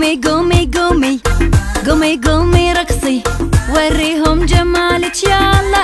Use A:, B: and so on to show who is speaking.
A: قومي قومي قومي. قومي قومي رقصي. وريهم جمالك يا الله.